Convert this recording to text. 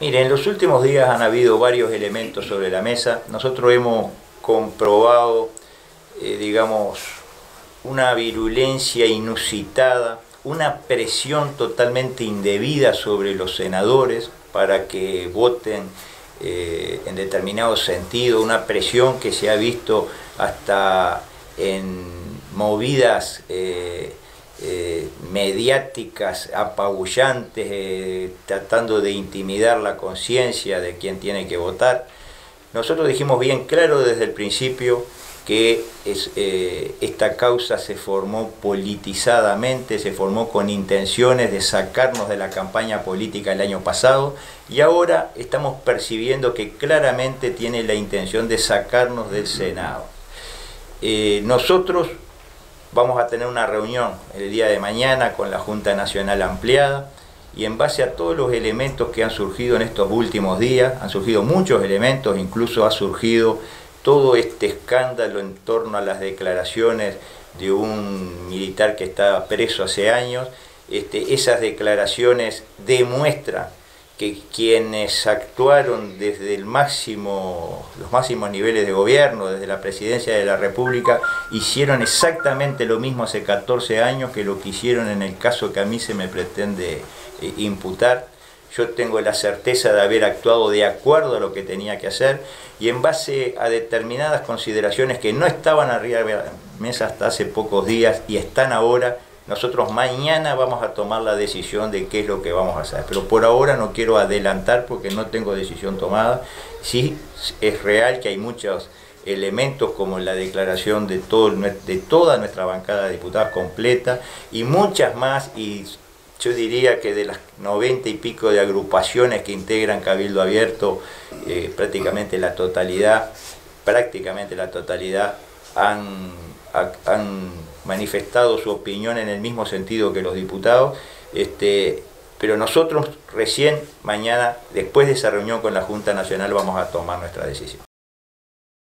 Mire, en los últimos días han habido varios elementos sobre la mesa. Nosotros hemos comprobado, eh, digamos, una virulencia inusitada, una presión totalmente indebida sobre los senadores para que voten eh, en determinado sentido, una presión que se ha visto hasta en movidas eh, eh, mediáticas apabullantes, eh, tratando de intimidar la conciencia de quien tiene que votar. Nosotros dijimos bien claro desde el principio que eh, esta causa se formó politizadamente, se formó con intenciones de sacarnos de la campaña política el año pasado y ahora estamos percibiendo que claramente tiene la intención de sacarnos del Senado. nosotros Vamos a tener una reunión el día de mañana con la Junta Nacional Ampliada y en base a todos los elementos que han surgido en estos últimos días, han surgido muchos elementos, incluso ha surgido todo este escándalo en torno a las declaraciones de un militar que estaba preso hace años, este, esas declaraciones demuestran que quienes actuaron desde el máximo, los máximos niveles de gobierno, desde la presidencia de la República, hicieron exactamente lo mismo hace 14 años que lo que hicieron en el caso que a mí se me pretende eh, imputar. Yo tengo la certeza de haber actuado de acuerdo a lo que tenía que hacer y en base a determinadas consideraciones que no estaban arriba de la mesa hasta hace pocos días y están ahora, nosotros mañana vamos a tomar la decisión de qué es lo que vamos a hacer, pero por ahora no quiero adelantar porque no tengo decisión tomada. Sí es real que hay muchos elementos como la declaración de, todo, de toda nuestra bancada de diputados completa y muchas más y yo diría que de las noventa y pico de agrupaciones que integran Cabildo Abierto, eh, prácticamente la totalidad, prácticamente la totalidad han, han manifestado su opinión en el mismo sentido que los diputados, este, pero nosotros recién mañana, después de esa reunión con la Junta Nacional, vamos a tomar nuestra decisión.